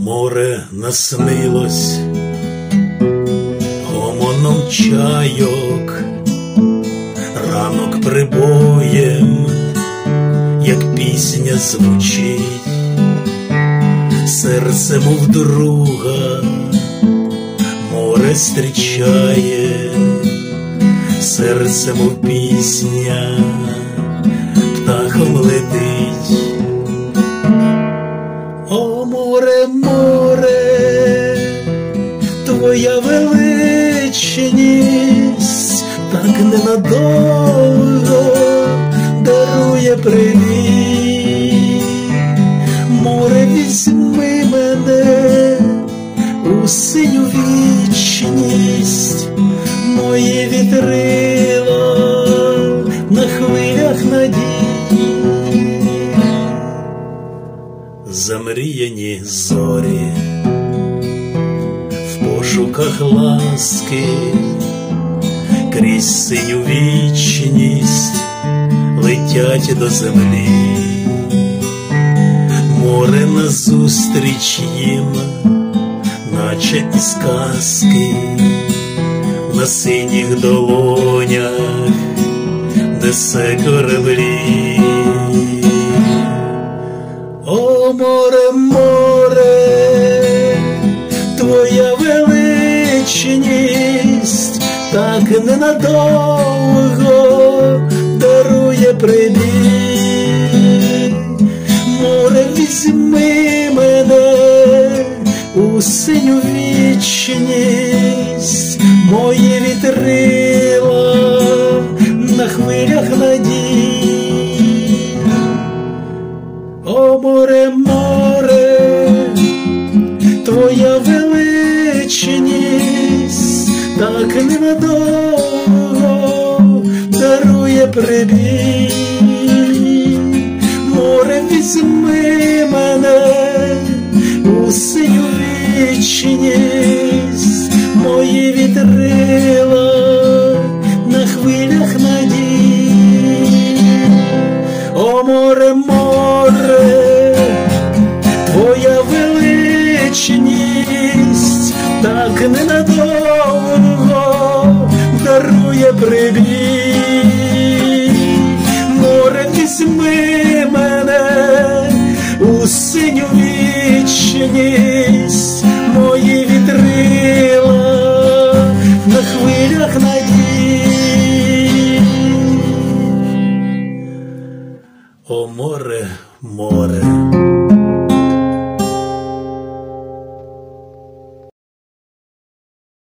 море наснилось. Гомоном чайок, ранок прибоєм, як пісня звучить, серце, мов друга, море зустрічає, серце, мов пісня, дарує привіт. Море, візьми мене у синю вічність, моє вітрило на хвилях надій. Замріяні зорі в пошуках ласки, крізь синю вічність летять до землі, море назустріч їм, наче із казки, на синіх долонях несе кораблі. О, море, море, твоя величність так ненадовго дарує прибіг. Море, візьми мене у синю вічність, моє вітрило на хвилях надій. О, море, море, твоя величність так ненадовго прибіг. Море, візьми мене у синю вічність, мої вітрила на хвилях надій. О, море, море, твоя величність так ненадовго дарує прибіг. Візьми мене у синю вічність, мої вітрила на хвилях надії. О море, море,